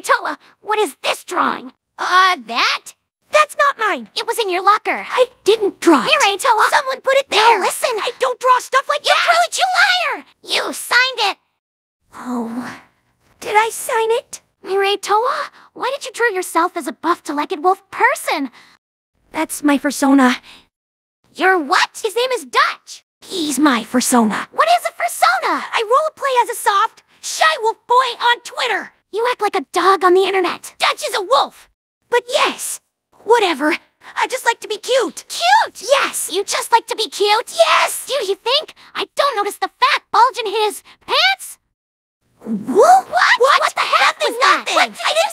Toa, what is this drawing? Uh, that? That's not mine. It was in your locker. I didn't draw it. Miraitowa. Someone put it there. listen. I don't draw stuff like You that. drew it, you liar! You signed it. Oh, did I sign it? Miraitowa, why did you draw yourself as a buff-to-legged wolf person? That's my fursona. You're what? His name is Dutch. He's my fursona. What is a fursona? I roleplay as a soft, shy wolf boy on Twitter. You act like a dog on the internet. Dutch is a wolf. But yes, whatever. I just like to be cute. Cute! Yes. You just like to be cute? Yes. Do you think I don't notice the fat bulge in his pants? What? What? What the heck Nothing, was that? nothing. What? I didn't